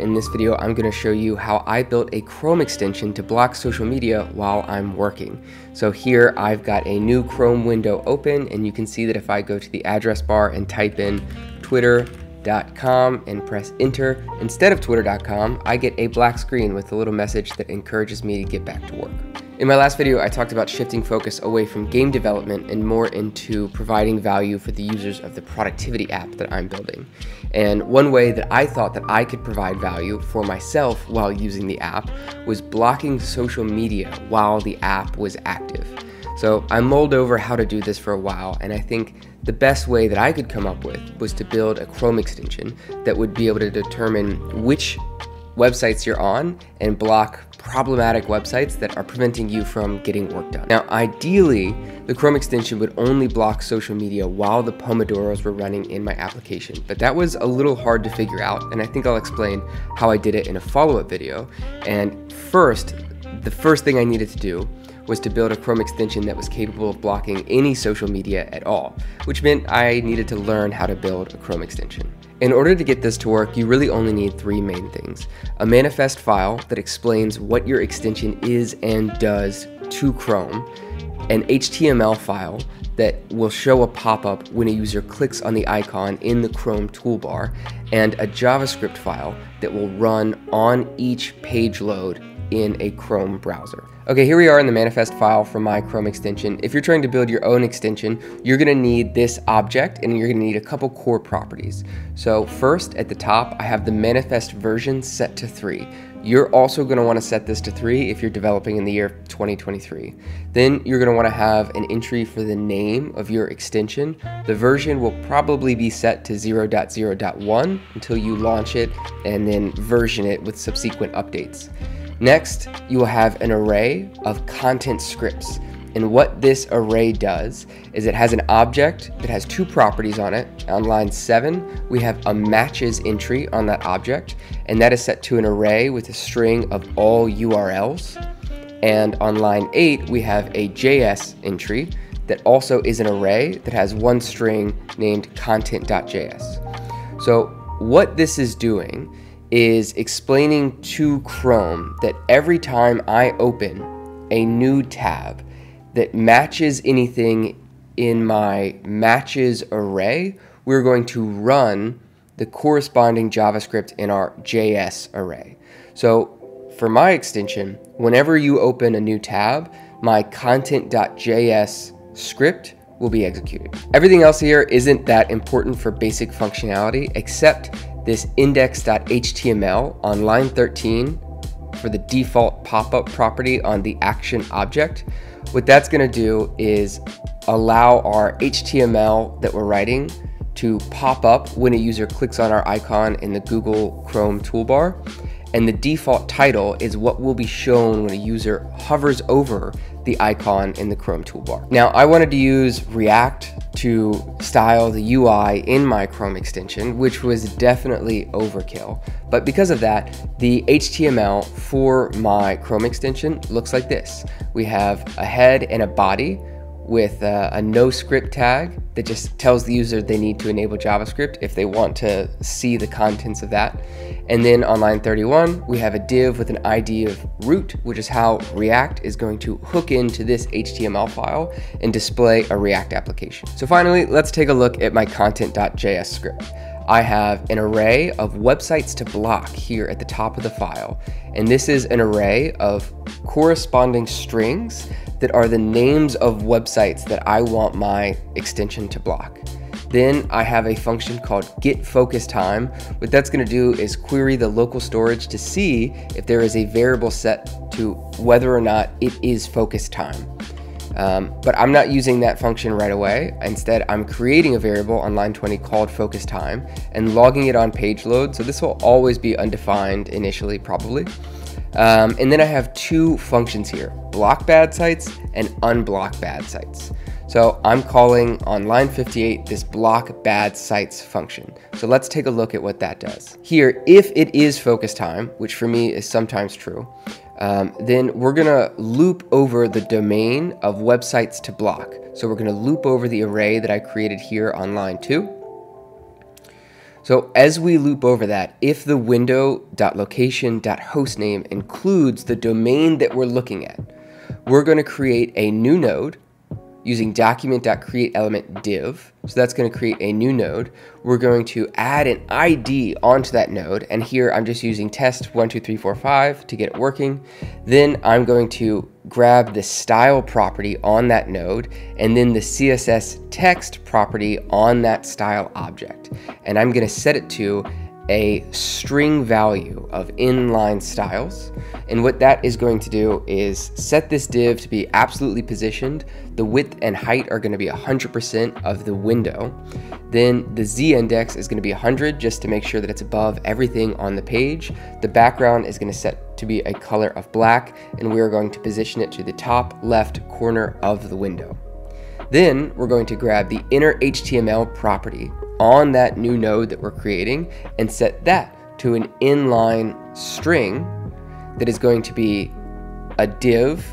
In this video, I'm going to show you how I built a Chrome extension to block social media while I'm working. So here I've got a new Chrome window open and you can see that if I go to the address bar and type in twitter.com and press enter instead of twitter.com, I get a black screen with a little message that encourages me to get back to work. In my last video, I talked about shifting focus away from game development and more into providing value for the users of the productivity app that I'm building. And one way that I thought that I could provide value for myself while using the app was blocking social media while the app was active. So I mulled over how to do this for a while, and I think the best way that I could come up with was to build a Chrome extension that would be able to determine which websites you're on and block problematic websites that are preventing you from getting work done. Now, ideally, the Chrome extension would only block social media while the Pomodoros were running in my application, but that was a little hard to figure out, and I think I'll explain how I did it in a follow-up video. And first, the first thing I needed to do was to build a Chrome extension that was capable of blocking any social media at all, which meant I needed to learn how to build a Chrome extension. In order to get this to work, you really only need three main things. A manifest file that explains what your extension is and does to Chrome, an HTML file that will show a pop-up when a user clicks on the icon in the Chrome toolbar, and a JavaScript file that will run on each page load in a Chrome browser. Okay, here we are in the manifest file from my Chrome extension. If you're trying to build your own extension, you're gonna need this object and you're gonna need a couple core properties. So first, at the top, I have the manifest version set to three. You're also gonna wanna set this to three if you're developing in the year 2023. Then you're gonna wanna have an entry for the name of your extension. The version will probably be set to 0.0.1 until you launch it and then version it with subsequent updates. Next, you will have an array of content scripts. And what this array does is it has an object that has two properties on it. On line 7, we have a matches entry on that object, and that is set to an array with a string of all URLs. And on line 8, we have a JS entry that also is an array that has one string named content.js. So what this is doing is explaining to Chrome that every time I open a new tab that matches anything in my matches array, we're going to run the corresponding JavaScript in our JS array. So for my extension, whenever you open a new tab, my content.js script will be executed. Everything else here isn't that important for basic functionality, except this index.html on line 13 for the default pop-up property on the action object. What that's gonna do is allow our HTML that we're writing to pop up when a user clicks on our icon in the Google Chrome toolbar. And the default title is what will be shown when a user hovers over the icon in the Chrome toolbar. Now, I wanted to use React to style the UI in my Chrome extension, which was definitely overkill. But because of that, the HTML for my Chrome extension looks like this. We have a head and a body with a, a, no script tag that just tells the user they need to enable JavaScript if they want to see the contents of that. And then on line 31, we have a div with an ID of root, which is how React is going to hook into this HTML file and display a React application. So finally, let's take a look at my content.js script. I have an array of websites to block here at the top of the file. And this is an array of corresponding strings that are the names of websites that I want my extension to block. Then I have a function called get focus time. What that's gonna do is query the local storage to see if there is a variable set to whether or not it is focus time. Um, but I'm not using that function right away. Instead, I'm creating a variable on line 20 called focus time and logging it on page load. So this will always be undefined initially, probably. Um, and then I have two functions here, block bad sites and unblock bad sites. So I'm calling on line 58 this block bad sites function. So let's take a look at what that does. Here, if it is focus time, which for me is sometimes true, um, then we're gonna loop over the domain of websites to block. So we're gonna loop over the array that I created here on line two. So as we loop over that, if the window.location.hostname includes the domain that we're looking at, we're going to create a new node using document.createElementDiv. div. So that's going to create a new node. We're going to add an ID onto that node. And here I'm just using test12345 to get it working. Then I'm going to grab the style property on that node and then the CSS text property on that style object. And I'm going to set it to a string value of inline styles. And what that is going to do is set this div to be absolutely positioned. The width and height are going to be 100% of the window. Then the z index is going to be 100 just to make sure that it's above everything on the page. The background is going to set to be a color of black and we are going to position it to the top left corner of the window. Then we're going to grab the inner HTML property on that new node that we're creating and set that to an inline string that is going to be a div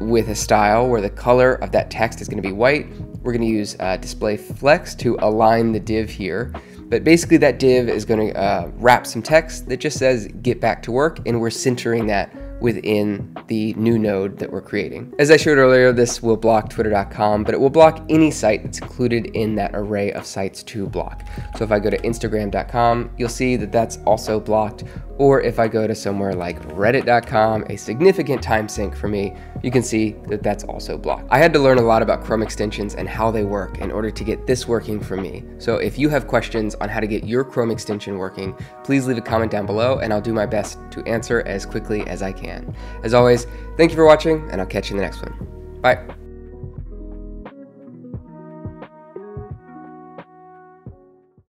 with a style where the color of that text is going to be white. We're going to use uh, display flex to align the div here. But basically that div is going to uh, wrap some text that just says get back to work and we're centering that within the new node that we're creating. As I showed earlier, this will block twitter.com, but it will block any site that's included in that array of sites to block. So if I go to instagram.com, you'll see that that's also blocked. Or if I go to somewhere like reddit.com, a significant time sink for me, you can see that that's also blocked. I had to learn a lot about Chrome extensions and how they work in order to get this working for me. So if you have questions on how to get your Chrome extension working, please leave a comment down below and I'll do my best to answer as quickly as I can As always, thank you for watching, and I'll catch you in the next one. Bye.